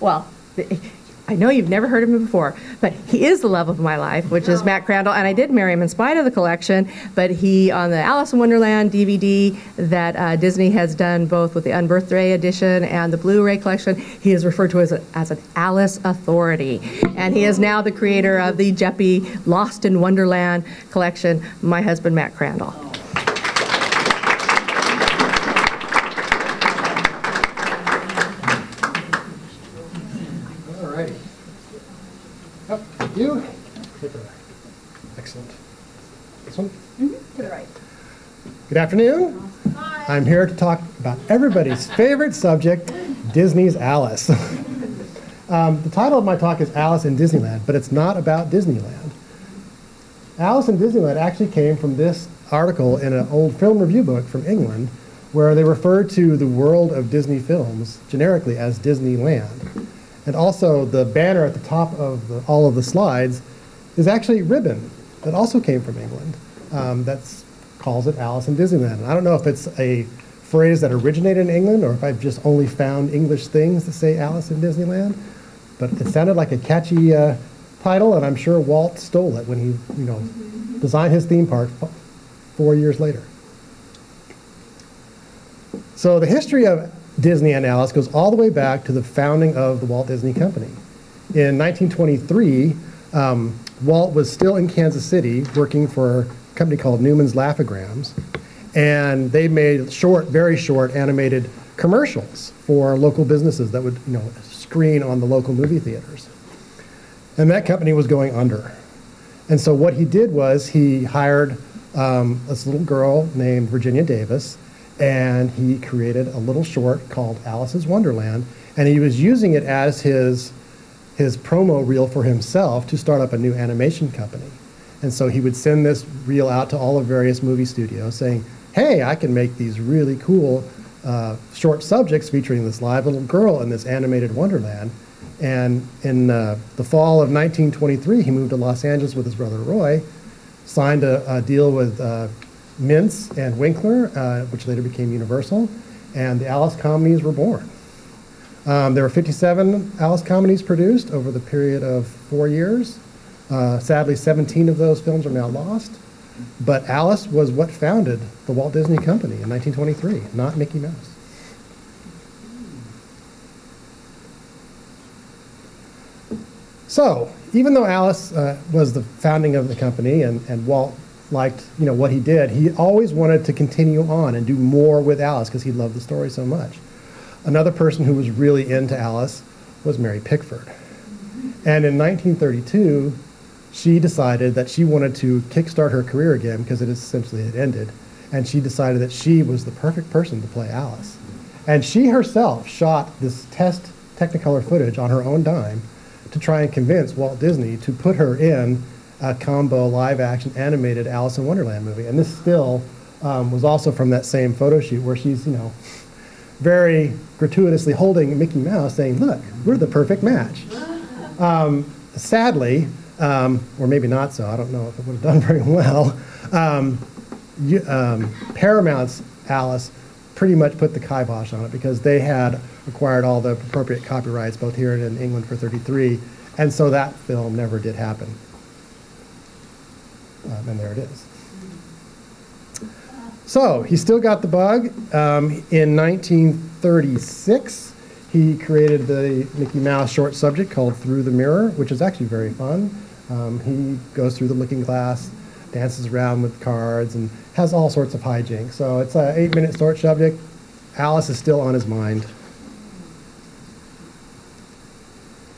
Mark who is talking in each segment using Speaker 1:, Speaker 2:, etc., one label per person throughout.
Speaker 1: well, I know you've never heard of him before, but he is the love of my life, which is Matt Crandall, and I did marry him in spite of the collection. But he, on the Alice in Wonderland DVD that uh, Disney has done both with the Unbirthday edition and the Blu-ray collection, he is referred to as, a, as an Alice authority, and he is now the creator of the Geppi Lost in Wonderland collection. My husband, Matt Crandall.
Speaker 2: All righty. Oh, thank you. Take it. Excellent. This one?
Speaker 1: To the right.
Speaker 2: Good afternoon. I'm here to talk about everybody's favorite subject, Disney's Alice. um, the title of my talk is Alice in Disneyland, but it's not about Disneyland. Alice in Disneyland actually came from this article in an old film review book from England where they referred to the world of Disney films generically as Disneyland. And also the banner at the top of the, all of the slides is actually ribbon that also came from England. Um, that calls it Alice in Disneyland. And I don't know if it's a phrase that originated in England or if I've just only found English things that say Alice in Disneyland, but it sounded like a catchy uh, title, and I'm sure Walt stole it when he, you know, designed his theme park four years later. So the history of Disney and Alice goes all the way back to the founding of the Walt Disney Company. In 1923, um, Walt was still in Kansas City working for company called Newman's Laugh-O-Grams, and they made short, very short animated commercials for local businesses that would, you know, screen on the local movie theaters. And that company was going under. And so what he did was he hired um, this little girl named Virginia Davis, and he created a little short called Alice's Wonderland, and he was using it as his his promo reel for himself to start up a new animation company. And so he would send this reel out to all of various movie studios saying, hey, I can make these really cool uh, short subjects featuring this live little girl in this animated Wonderland. And in uh, the fall of 1923, he moved to Los Angeles with his brother Roy, signed a, a deal with uh, Mintz and Winkler, uh, which later became Universal, and the Alice comedies were born. Um, there were 57 Alice comedies produced over the period of four years. Uh, sadly, 17 of those films are now lost. But Alice was what founded the Walt Disney Company in 1923, not Mickey Mouse. So, even though Alice uh, was the founding of the company and, and Walt liked you know, what he did, he always wanted to continue on and do more with Alice because he loved the story so much. Another person who was really into Alice was Mary Pickford. And in 1932, she decided that she wanted to kickstart her career again because it essentially had ended. And she decided that she was the perfect person to play Alice. And she herself shot this test Technicolor footage on her own dime to try and convince Walt Disney to put her in a combo live action animated Alice in Wonderland movie. And this still um, was also from that same photo shoot where she's, you know, very gratuitously holding Mickey Mouse, saying, Look, we're the perfect match. Um, sadly, um, or maybe not so, I don't know if it would have done very well, um, you, um, Paramount's Alice pretty much put the kibosh on it because they had acquired all the appropriate copyrights both here and in England for 33, and so that film never did happen. Um, and there it is. So he still got the bug. Um, in 1936, he created the Mickey Mouse short subject called Through the Mirror, which is actually very fun. Um, he goes through the looking glass, dances around with cards, and has all sorts of hijinks. So it's an eight minute short subject. Alice is still on his mind.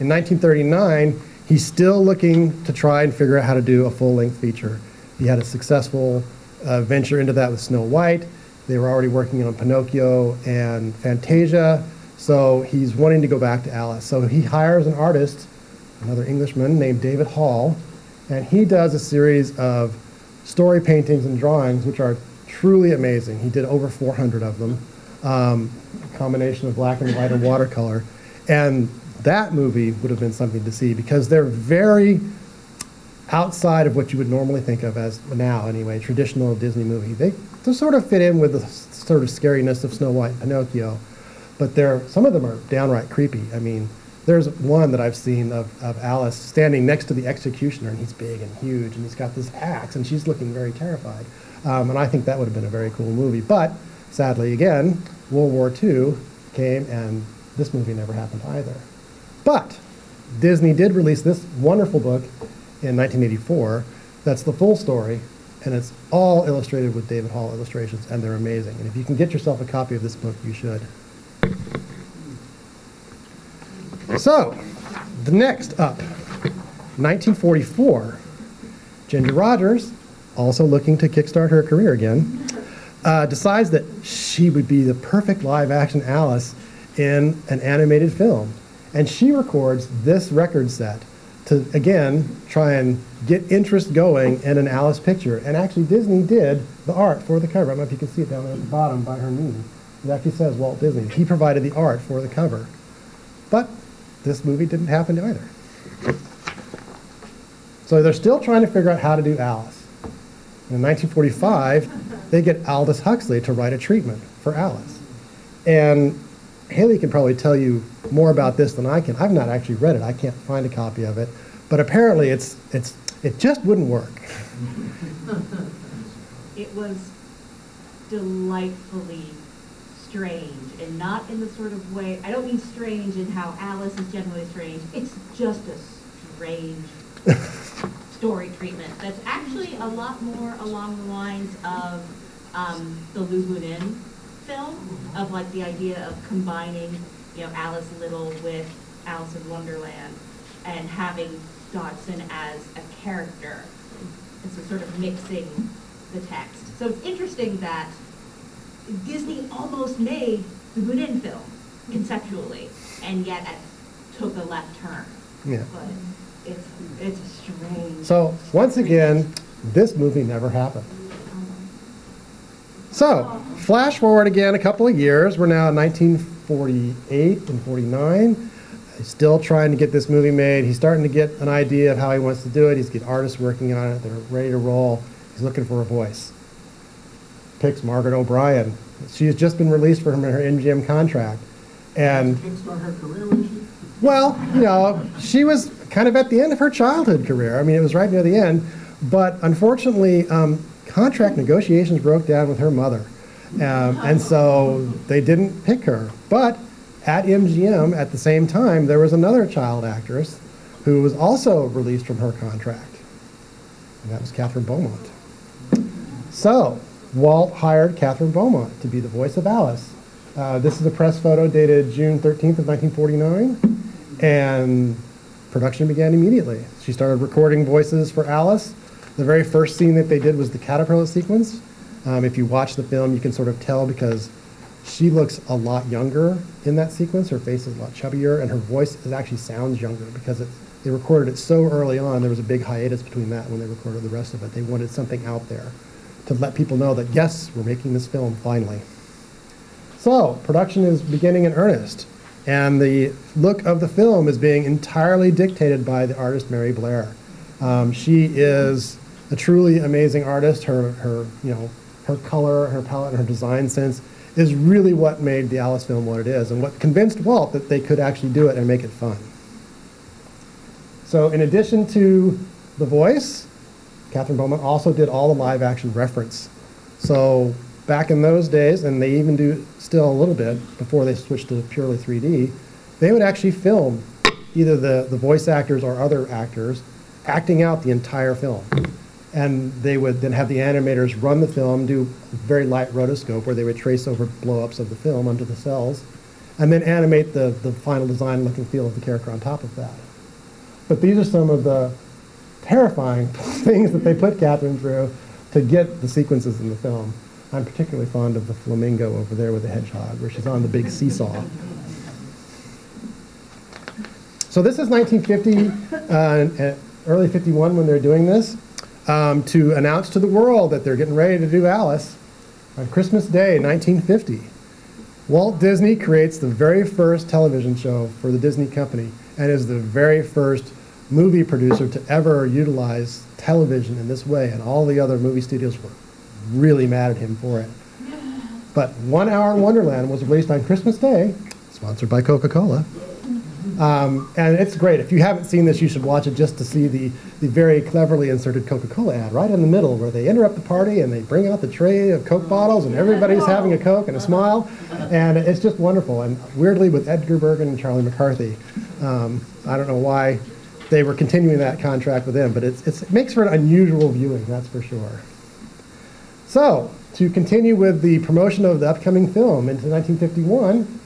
Speaker 2: In 1939, he's still looking to try and figure out how to do a full length feature. He had a successful uh, venture into that with Snow White. They were already working on Pinocchio and Fantasia, so he's wanting to go back to Alice. So he hires an artist, another Englishman named David Hall, and he does a series of story paintings and drawings which are truly amazing. He did over 400 of them, um, combination of black and white and watercolor. And that movie would have been something to see because they're very outside of what you would normally think of as now anyway traditional disney movie they, they sort of fit in with the sort of scariness of snow white pinocchio but they're some of them are downright creepy i mean there's one that I've seen of, of Alice standing next to the executioner, and he's big and huge, and he's got this axe, and she's looking very terrified. Um, and I think that would have been a very cool movie. But sadly, again, World War II came, and this movie never happened either. But Disney did release this wonderful book in 1984. That's the full story, and it's all illustrated with David Hall illustrations, and they're amazing. And if you can get yourself a copy of this book, you should. So, the next up, 1944, Ginger Rogers, also looking to kickstart her career again, uh, decides that she would be the perfect live action Alice in an animated film. And she records this record set to, again, try and get interest going in an Alice picture. And actually, Disney did the art for the cover. I don't know if you can see it down there at the bottom by her knee. It actually says Walt Disney. He provided the art for the cover. This movie didn't happen either. So they're still trying to figure out how to do Alice. In 1945, they get Aldous Huxley to write a treatment for Alice. And Haley can probably tell you more about this than I can. I've not actually read it. I can't find a copy of it. But apparently it's, it's, it just wouldn't work.
Speaker 3: It was delightfully strange and not in the sort of way, I don't mean strange in how Alice is generally strange. It's just a strange story treatment that's actually a lot more along the lines of um, the Lou film, of like the idea of combining, you know, Alice Liddell with Alice in Wonderland and having Dodgson as a character. And so sort of mixing the text. So it's interesting that Disney almost made the Bounin film conceptually, and yet it took a left turn.
Speaker 2: Yeah.
Speaker 3: But it's, it's a strange.
Speaker 2: So once again, this movie never happened. So flash forward again a couple of years. We're now in 1948 and 49. He's still trying to get this movie made. He's starting to get an idea of how he wants to do it. He's got artists working on it. They're ready to roll. He's looking for a voice. Picks Margaret O'Brien. She has just been released from her MGM contract. And
Speaker 4: Kickstart her career,
Speaker 2: well, you know, she was kind of at the end of her childhood career. I mean, it was right near the end. But unfortunately, um, contract negotiations broke down with her mother. Um, and so they didn't pick her. But at MGM, at the same time, there was another child actress who was also released from her contract. And that was Kathryn Beaumont. So Walt hired Kathryn Beaumont to be the voice of Alice. Uh, this is a press photo dated June 13th of 1949, and production began immediately. She started recording voices for Alice. The very first scene that they did was the caterpillar sequence. Um, if you watch the film, you can sort of tell because she looks a lot younger in that sequence. Her face is a lot chubbier, and her voice actually sounds younger because it, they recorded it so early on. There was a big hiatus between that when they recorded the rest of it. They wanted something out there to let people know that yes, we're making this film finally. So production is beginning in earnest, and the look of the film is being entirely dictated by the artist Mary Blair. Um, she is a truly amazing artist. Her, her, you know, her color, her palette, and her design sense is really what made the Alice film what it is, and what convinced Walt that they could actually do it and make it fun. So in addition to the voice, Kathryn Beaumont also did all the live action reference. So back in those days, and they even do still a little bit before they switched to purely 3D, they would actually film either the, the voice actors or other actors acting out the entire film. And they would then have the animators run the film, do very light rotoscope where they would trace over blow-ups of the film onto the cells, and then animate the, the final design look and feel of the character on top of that. But these are some of the terrifying things that they put Kathryn through to get the sequences in the film. I'm particularly fond of the flamingo over there with the hedgehog, where she's on the big seesaw. So this is 1950, uh, early 51 when they're doing this, um, to announce to the world that they're getting ready to do Alice on Christmas Day, 1950. Walt Disney creates the very first television show for the Disney Company and is the very first movie producer to ever utilize television in this way, and all the other movie studios were really mad at him for it. But One Hour Wonderland was released on Christmas Day, sponsored by Coca-Cola, Um, and it's great. If you haven't seen this, you should watch it just to see the, the very cleverly inserted Coca-Cola ad right in the middle where they interrupt the party and they bring out the tray of Coke bottles and everybody's having a Coke and a smile. And it's just wonderful. And weirdly with Edgar Bergen and Charlie McCarthy, um, I don't know why they were continuing that contract with them, but it's, it's, it makes for an unusual viewing, that's for sure. So, to continue with the promotion of the upcoming film into 1951,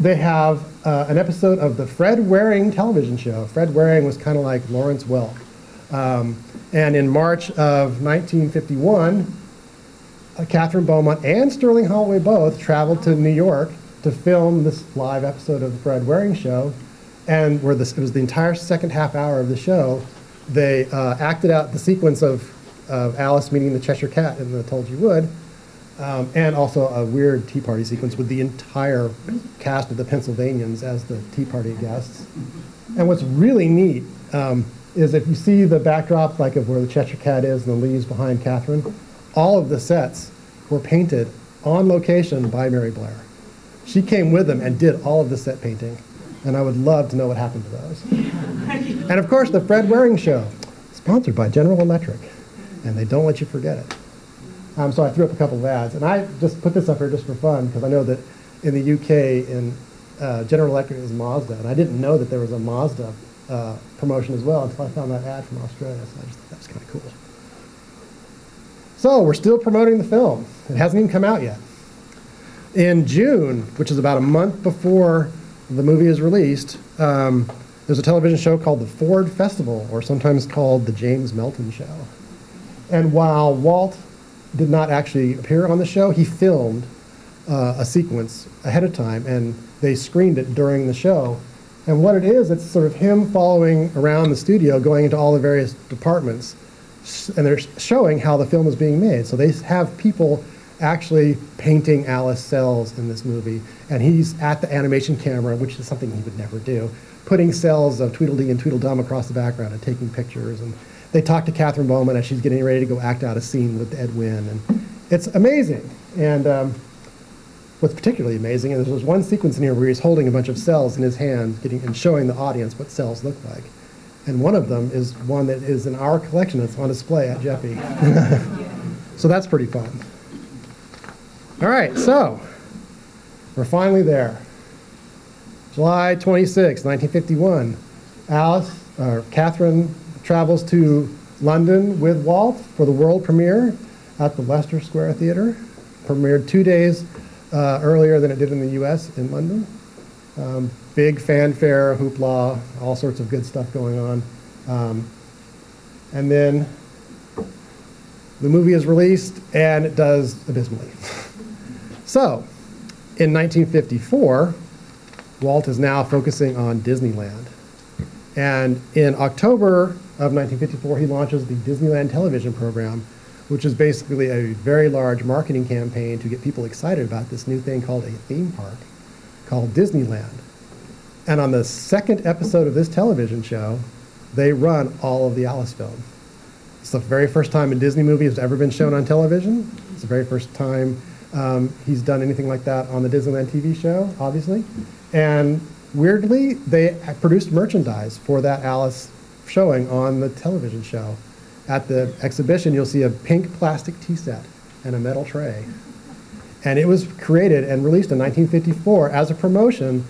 Speaker 2: they have uh, an episode of the Fred Waring television show. Fred Waring was kind of like Lawrence Welk. Um, and in March of 1951, uh, Kathryn Beaumont and Sterling Holloway both traveled to New York to film this live episode of the Fred Waring show. And where this, it was the entire second half hour of the show, they uh, acted out the sequence of, of Alice meeting the Cheshire Cat in the Tulgey Wood, um, and also a weird Tea Party sequence with the entire cast of the Pennsylvanians as the Tea Party guests. And what's really neat um, is if you see the backdrop, like of where the Cheshire Cat is and the leaves behind Kathryn, all of the sets were painted on location by Mary Blair. She came with them and did all of the set painting, and I would love to know what happened to those. and of course, the Fred Waring Show, sponsored by General Electric, and they don't let you forget it. Um, so I threw up a couple of ads, and I just put this up here just for fun because I know that in the UK, in uh, General Electric is Mazda, and I didn't know that there was a Mazda uh, promotion as well until I found that ad from Australia. So I just thought that was kind of cool. So we're still promoting the film. It hasn't even come out yet. In June, which is about a month before the movie is released, um, there's a television show called the Ford Festival, or sometimes called the James Melton Show. And while Walt did not actually appear on the show. He filmed uh, a sequence ahead of time, and they screened it during the show. And what it is, it's sort of him following around the studio, going into all the various departments, and they're showing how the film is being made. So they have people actually painting Alice cells in this movie, and he's at the animation camera, which is something he would never do, putting cells of Tweedledee and Tweedledum across the background and taking pictures. And they talk to Kathryn Beaumont as she's getting ready to go act out a scene with Ed Wynn, and it's amazing. And um, what's particularly amazing is there's one sequence in here where he's holding a bunch of cells in his hand, getting and showing the audience what cells look like. And one of them is one that is in our collection that's on display at Geppi. so that's pretty fun. All right, so we're finally there. July 26, 1951. Alice, or Kathryn travels to London with Walt for the world premiere at the Leicester Square Theatre. Premiered two days uh, earlier than it did in the US in London. Um, big fanfare, hoopla, all sorts of good stuff going on. Um, and then the movie is released and it does abysmally. so, in 1954, Walt is now focusing on Disneyland. And in October of 1954, he launches the Disneyland television program, which is basically a very large marketing campaign to get people excited about this new thing called a theme park called Disneyland. And on the second episode of this television show, they run all of the Alice film. It's the very first time a Disney movie has ever been shown on television. It's the very first time um, he's done anything like that on the Disneyland TV show, obviously. And weirdly, they produced merchandise for that Alice showing on the television show. At the exhibition, you'll see a pink plastic tea set and a metal tray. And it was created and released in 1954 as a promotion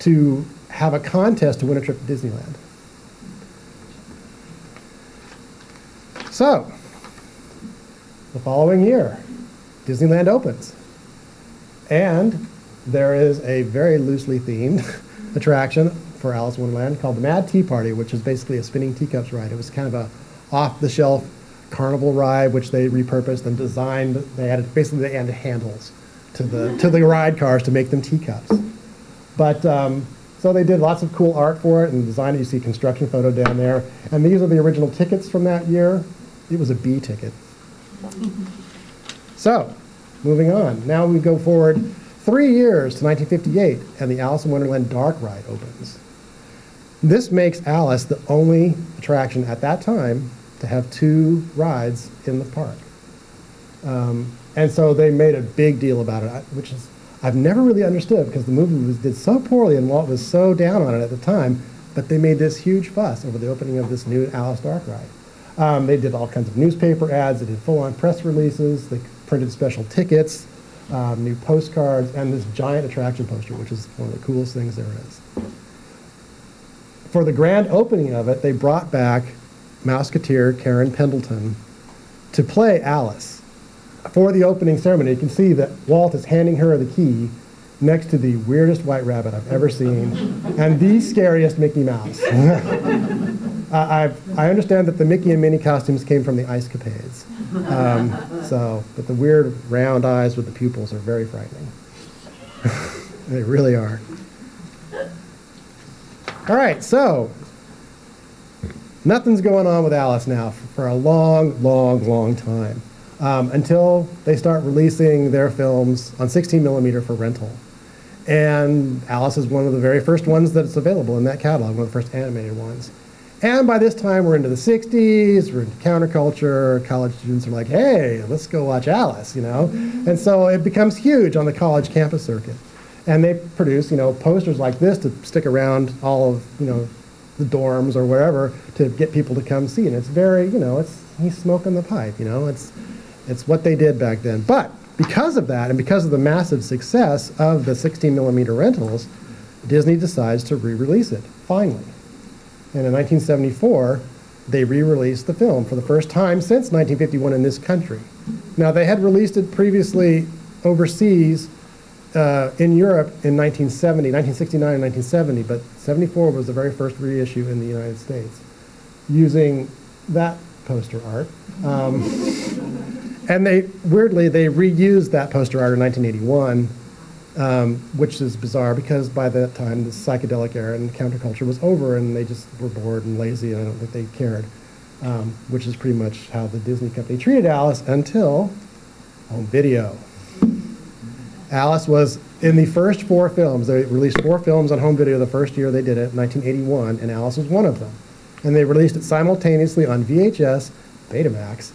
Speaker 2: to have a contest to win a trip to Disneyland. So, the following year, Disneyland opens. And there is a very loosely themed attraction for Alice in Wonderland called the Mad Tea Party, which is basically a spinning teacups ride. It was kind of a off-the-shelf carnival ride, which they repurposed and designed. They added basically they added handles to the to the ride cars to make them teacups. But um, so they did lots of cool art for it and designed it. You see construction photo down there. And these are the original tickets from that year. It was a B ticket. So, moving on. Now we go forward three years to 1958, and the Alice in Wonderland Dark Ride opens. This makes Alice the only attraction at that time to have two rides in the park. Um, and so they made a big deal about it, which is, I've never really understood because the movie was, did so poorly and Walt was so down on it at the time, but they made this huge fuss over the opening of this new Alice Dark Ride. Um, they did all kinds of newspaper ads, they did full-on press releases, they printed special tickets, um, new postcards, and this giant attraction poster, which is one of the coolest things there is. For the grand opening of it, they brought back Mouseketeer Karen Pendleton to play Alice. For the opening ceremony, you can see that Walt is handing her the key next to the weirdest white rabbit I've ever seen and the scariest Mickey Mouse. I, I understand that the Mickey and Minnie costumes came from the Ice Capades. Um, so, but the weird round eyes with the pupils are very frightening. they really are. All right, so nothing's going on with Alice now for, for a long, long, long time um, until they start releasing their films on 16 millimeter for rental. And Alice is one of the very first ones that's available in that catalog, one of the first animated ones. And by this time, we're into the 60s, we're into counterculture. College students are like, hey, let's go watch Alice, you know? Mm-hmm. And so it becomes huge on the college campus circuit. And they produce, you know, posters like this to stick around all of, you know, the dorms or wherever to get people to come see. And it's very, you know, it's he's smoking the pipe, you know, it's it's what they did back then. But because of that and because of the massive success of the 16 millimeter rentals, Disney decides to re-release it finally. And in 1974, they re-released the film for the first time since 1951 in this country. Now they had released it previously overseas uh, in Europe in 1970, 1969 and 1970, but 74 was the very first reissue in the United States using that poster art. Um, and they, weirdly, they reused that poster art in 1981, um, which is bizarre because by that time the psychedelic era and counterculture was over and they just were bored and lazy and I don't think they cared, um, which is pretty much how the Disney company treated Alice until home video. Alice was in the first four films. They released four films on home video the first year they did it, 1981, and Alice was one of them. And they released it simultaneously on VHS, Betamax,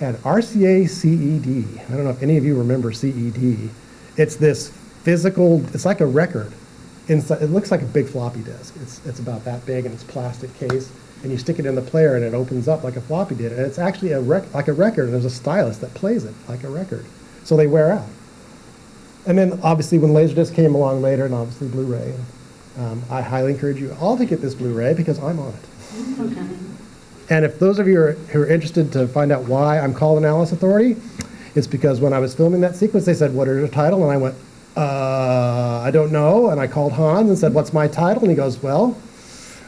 Speaker 2: and RCA CED. I don't know if any of you remember CED. It's this physical, it's like a record. Inside, it looks like a big floppy disk. It's, it's about that big and it's plastic case. And you stick it in the player and it opens up like a floppy did. And it's actually a rec- like a record and there's a stylus that plays it like a record. So they wear out. And then obviously when Laserdisc came along later, and obviously Blu-ray, um, I highly encourage you all to get this Blu-ray because I'm on it. And if those of you are, who are interested to find out why I'm called an Alice Authority, it's because when I was filming that sequence, they said, "What is your title?" And I went, "Uh, I don't know." And I called Hans and said, "What's my title?" And he goes, "Well,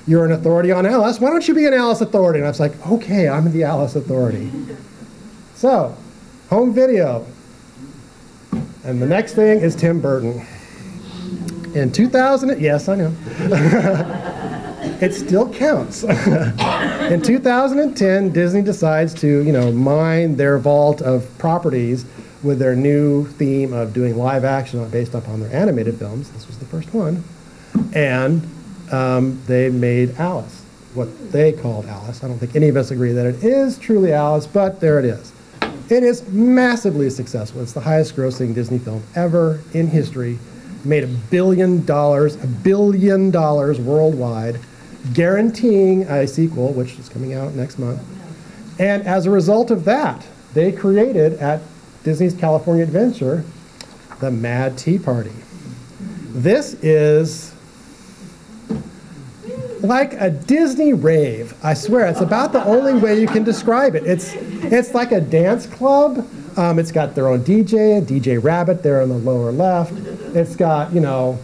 Speaker 2: you're an authority on Alice. Why don't you be an Alice Authority?" And I was like, "Okay, I'm the Alice Authority." so, home video. And the next thing is Tim Burton. In 2000, yes, I know. it still counts. In 2010, Disney decides to, you know, mine their vault of properties with their new theme of doing live action based upon their animated films. This was the first one. And um, they made Alice, what they called Alice. I don't think any of us agree that it is truly Alice, but there it is. It is massively successful. It's the highest grossing Disney film ever in history. Made a billion dollars, a billion dollars worldwide, guaranteeing a sequel, which is coming out next month. And as a result of that, they created at Disney's California Adventure the Mad Tea Party. This is like a Disney rave. I swear, it's about the only way you can describe it. It's, it's like a dance club. Um, it's got their own DJ, DJ Rabbit there in the lower left. It's got, you know,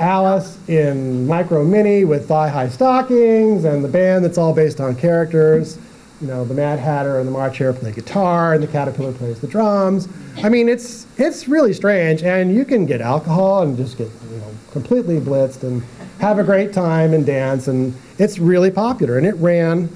Speaker 2: Alice in Micro Mini with thigh high stockings, and the band that's all based on characters. You know, the Mad Hatter and the March Hare play guitar, and the Caterpillar plays the drums. I mean, it's it's really strange, and you can get alcohol and just get you know completely blitzed and have a great time and dance, and it's really popular. And it ran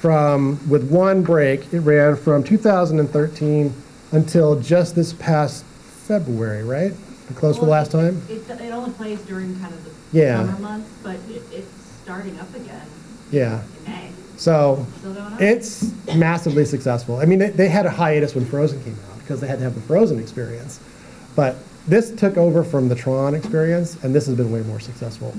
Speaker 2: from with one break, it ran from 2013 until just this past February, right? Closed for the last time.
Speaker 3: It, it only plays during kind of the
Speaker 2: Yeah.
Speaker 3: summer months, but it, it's starting up again
Speaker 2: Yeah.
Speaker 3: in May.
Speaker 2: So
Speaker 3: Still going on?
Speaker 2: it's massively successful. I mean, they, they had a hiatus when Frozen came out because they had to have the Frozen experience. But this took over from the Tron experience, and this has been way more successful.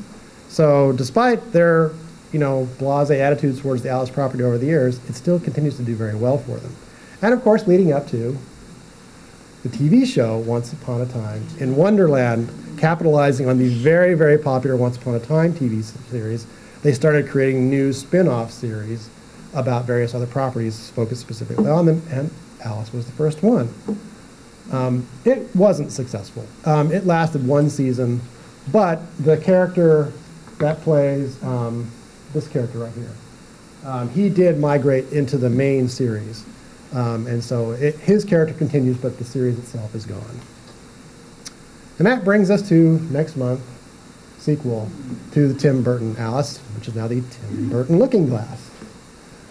Speaker 2: So despite their, you know, blasé attitudes towards the Alice property over the years, it still continues to do very well for them. And of course, leading up to the TV show Once Upon a Time in Wonderland, capitalizing on the very, very popular Once Upon a Time TV series, they started creating new spin-off series about various other properties focused specifically on them, and Alice was the first one. Um, it wasn't successful. Um, it lasted one season, but the character that plays um, this character right here, um, he did migrate into the main series. Um, and so it, his character continues, but the series itself is gone. And that brings us to next month, sequel to the Tim Burton Alice, which is now the Tim Burton Looking Glass.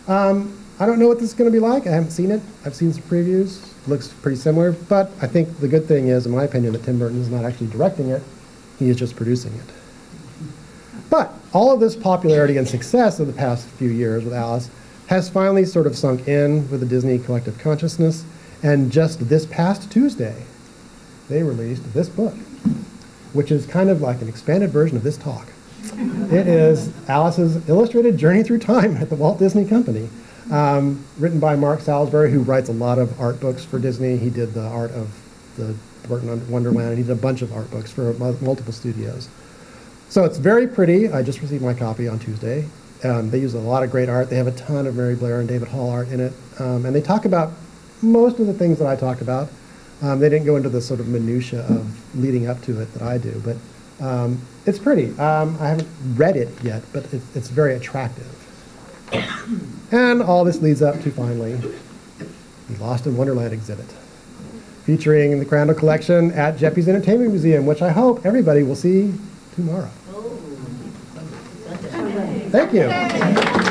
Speaker 2: Um, I don't know what this is going to be like. I haven't seen it. I've seen some previews. It Looks pretty similar, but I think the good thing is, in my opinion, that Tim Burton is not actually directing it. He is just producing it. But all of this popularity and success of the past few years with Alice has finally sort of sunk in with the Disney collective consciousness. And just this past Tuesday, they released this book, which is kind of like an expanded version of this talk. It is Alice's illustrated journey through time at the Walt Disney Company, um, written by Mark Salisbury, who writes a lot of art books for Disney. He did the art of the Burton Wonderland, and he did a bunch of art books for mu- multiple studios. So it's very pretty. I just received my copy on Tuesday. Um, they use a lot of great art. They have a ton of Mary Blair and David Hall art in it. Um, and they talk about most of the things that I talked about. Um, they didn't go into the sort of minutia of leading up to it that I do, but um, it's pretty. Um, I haven't read it yet, but it's, it's very attractive. and all this leads up to finally the Lost in Wonderland exhibit, featuring the Crandall collection at Geppi's Entertainment Museum, which I hope everybody will see tomorrow. Thank you.